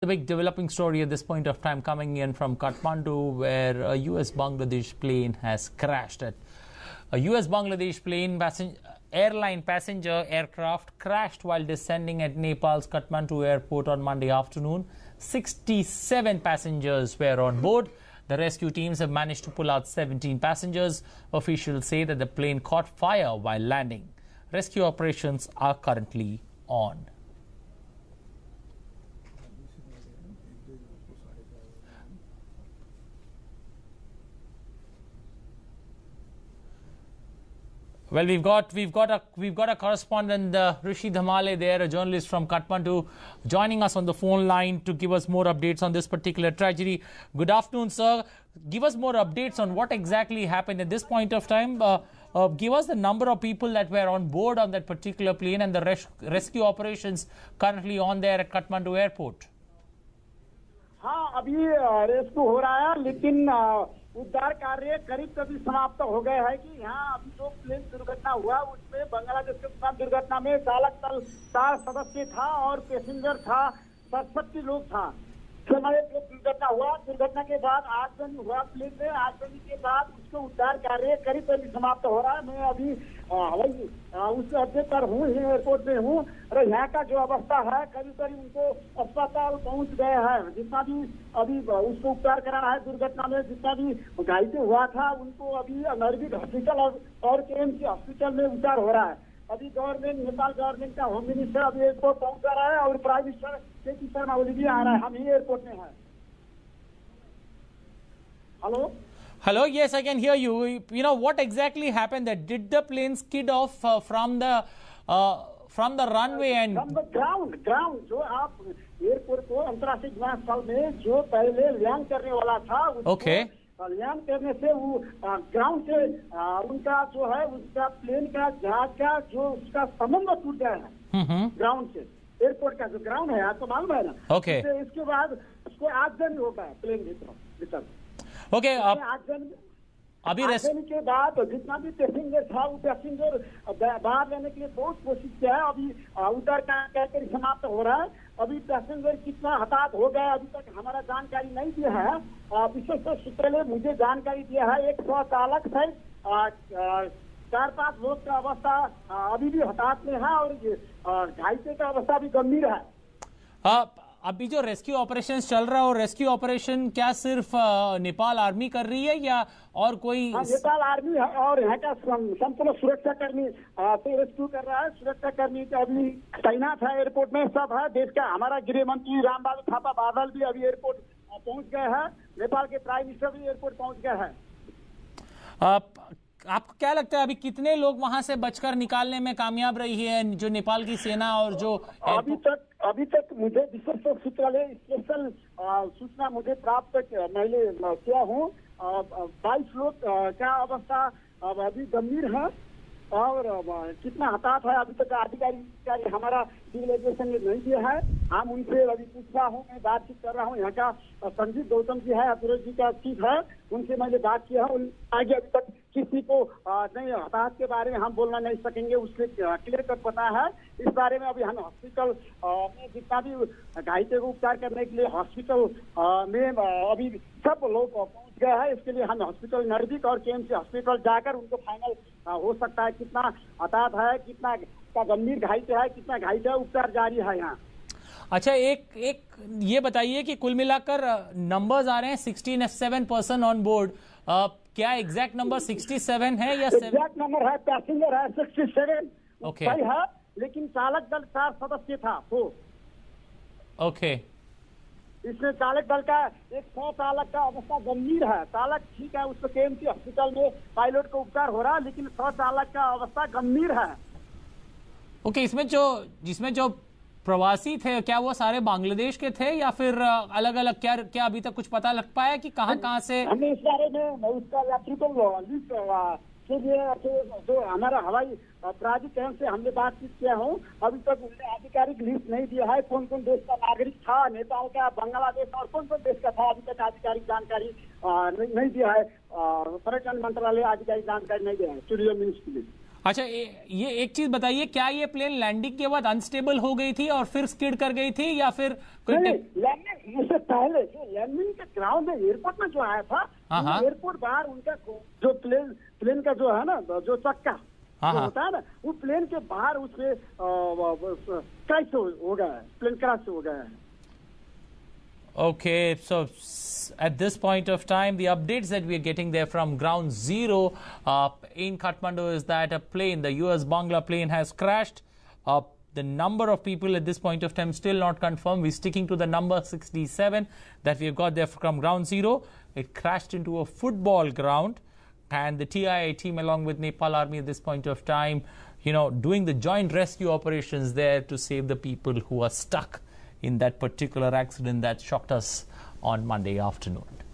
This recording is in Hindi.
The big developing story at this point of time coming in from Kathmandu, where a US Bangladesh plane has crashed. At a US Bangladesh plane airline passenger aircraft crashed while descending at Nepal's Kathmandu airport on Monday afternoon. 67 passengers were on board. The rescue teams have managed to pull out 17 passengers. Officials say that the plane caught fire while landing. Rescue operations are currently on. Well, we've got we've got a we've got a correspondent uh, Rishi Dhamale there, a journalist from Kathmandu, joining us on the phone line to give us more updates on this particular tragedy. Good afternoon, sir. Give us more updates on what exactly happened at this point of time. Uh, uh, give us the number of people that were on board on that particular plane and the res- rescue operations currently on there at Kathmandu airport. हाँ अभी रेस्क्यू हो रहा है लेकिन अ, उद्धार कार्य करीब करीब समाप्त हो गए हैं कि यहाँ अभी जो प्लेन दुर्घटना हुआ, उसमें बांग्लादेश के साथ दुर्घटना में चालक दल, चार सदस्य था और पैसेंजर था सड़सठ लोग था। समय दुर्घटना हुआ दुर्घटना के बाद आठ आगजनी हुआ प्लेन में आठ आगजनी के बाद उसको उद्धार कार्य करीब करीब समाप्त हो रहा है। मैं अभी हवाई उस अड्डे पर हूँ एयरपोर्ट में हूँ और यहाँ का जो अवस्था है करीब करीब उनको अस्पताल पहुँच गए हैं। जितना भी अभी उसको उपचार कराना है दुर्घटना में जितना भी घायल हुआ था उनको अभी नरवीर हॉस्पिटल और, के हॉस्पिटल में उपचार हो रहा है। अभी गवर्नमेंट नेपाल गवर्नमेंट का होम मिनिस्टर अभी एयरपोर्ट पहुँच रहा है और prime minister K P Sharma Oli भी आ रहा है हम ही एयरपोर्ट में हैं hello Hello, yes, I can hear you. You know what exactly happened? That did the plane skid off uh, from the uh, from the runway and from the ground ground जो आप एयरपोर्ट को अंतर्राष्ट्रीय विमानस्थल में जो पहले लैंड करने वाला था उसको Okay. लैंड करने से वो ग्राउंड से उनका जो है उसका प्लेन का जहाज़ का जो उसका संबंध टूट गया है Mhm. ग्राउंड से एयरपोर्ट का जो ग्राउंड है आपको मालूम है ना Okay. इसके बाद उसको आगजनी हो है प्लेन भीतर भीतर okay. अभी रेस के बाद जितना भी पैसेंजर था वो पैसेंजर बाहर लेने के लिए बहुत कोशिश किया है। अभी उधर का कहकर समाप्त हो रहा है। अभी पैसेंजर कितना हताहत हो गया अभी तक हमारा जानकारी नहीं दिया है। आ, विशेष सूत्र ने मुझे जानकारी दिया है एक सौ चालक आ, चार पाँच लोग का अवस्था अभी भी हताहत में है और आ, का अवस्था भी गंभीर है। अभी जो रेस्क्यू ऑपरेशन चल रहा है और रेस्क्यू ऑपरेशन क्या सिर्फ़ नेपाल आर्मी कर रही है या और कोई हाँ, नेपाल आर्मी और यहाँ का संपूर्ण सुरक्षा कर्मी से रेस्क्यू कर रहा है। सुरक्षा कर्मी का अभी तैनात है एयरपोर्ट में सब है। देश का हमारा गृह मंत्री रामबाबू थापा बादल भी अभी एयरपोर्ट पहुँच गए हैं। नेपाल के प्राइम मिनिस्टर भी एयरपोर्ट पहुँच गए हैं। अ, आपको क्या लगता है अभी कितने लोग वहाँ से बचकर निकालने में कामयाब रही है जो नेपाल की सेना और जो अभी तक अभी तक मुझे विशेष सूत्रालय स्पेशल सूचना मुझे प्राप्त मैंने किया हूँ। बाईस लोग आ, का अवस्था अभी गंभीर है और कितना हताहत है अभी तक आधिकारिक अधिकारी हमारा सिविलाइजेशन ने नहीं दिया है। हम उनसे अभी पूछ रहा हूँ मैं बातचीत कर रहा हूँ। यहाँ का संजीव गौतम जी है अतुरेश जी का चीफ है। उनसे मैंने बात किया है। आगे अभी तक किसी को नहीं हताहत के बारे में हम बोलना नहीं सकेंगे, उससे क्लियर कट पता है। इस बारे में अभी हम हॉस्पिटल में जितना भी घायलों को उपचार करने के लिए हॉस्पिटल में अभी सब लोग पहुँच गए हैं। इसके लिए हम हॉस्पिटल नज़दीक और केएमसी हॉस्पिटल जाकर उनको फाइनल हो सकता है कितना हताहत है, कितना का गंभीर घायल है, कितना घायल है उपचार जारी है यहाँ। अच्छा एक एक ये बताइए कि कुल मिलाकर नंबर्स आ रहे हैं sixteen seven person on board क्या एग्जैक्ट नंबर 67 है या एग्जैक्ट नंबर है पैसेंजर है सिक्सटी सेवन Okay. सही है लेकिन चालक दल चार सदस्य था वो ओके इसमें चालक दल का एक सौ चालक का अवस्था गंभीर है। चालक ठीक है उसको केएमसी हॉस्पिटल में पायलट को उपचार हो रहा है लेकिन सौ चालक का अवस्था गंभीर है। ओके okay, इसमें जो जिसमें जो प्रवासी थे? क्या वो सारे बांग्लादेश के थे या फिर अलग अलग क्या क्या अभी तक कुछ पता लग पाया कि कहाँ कहाँ से? हमने इस बारे में उसका यात्री को जो- हमारा हवाई प्राधिकरण से हमने बातचीत किया हूँ। अभी तक उन्होंने आधिकारिक लिस्ट नहीं दिया है कौन कौन देश का नागरिक था नेपाल का बांग्लादेश और कौन कौन देश का था अभी तक आधिकारिक जानकारी नहीं दिया है पर्यटन मंत्रालय आधिकारिक जानकारी नहीं दिया है टूरिज़्म मिनिस्ट्री अच्छा ये, ये एक चीज़ बताइए क्या ये प्लेन लैंडिंग के बाद अनस्टेबल हो गई थी और फिर स्किड कर गई थी या फिर कोई नहीं टेक- लैंडिंग इससे पहले जो लैंडिंग के ग्राउंड में एयरपोर्ट में जो आया था हाँ, हाँ। एयरपोर्ट बाहर उनका जो प्लेन प्लेन का जो है ना जो चक्का हाँ, जो हाँ। होता है ना वो प्लेन के बाहर उसपे क्रैश हो गया है प्लेन क्रैश हो गया है Okay, so at this point of time, the updates that we are getting there from ground zero uh, in Kathmandu is that a plane, the US Bangla plane, has crashed. Uh, the number of people at this point of time still not confirmed. We're sticking to the number 67 that we've got there from ground zero. It crashed into a football ground, and the TIA team, along with Nepal Army, at this point of time, you know, doing the joint rescue operations there to save the people who are stuck in that particular accident that shocked us on Monday afternoon.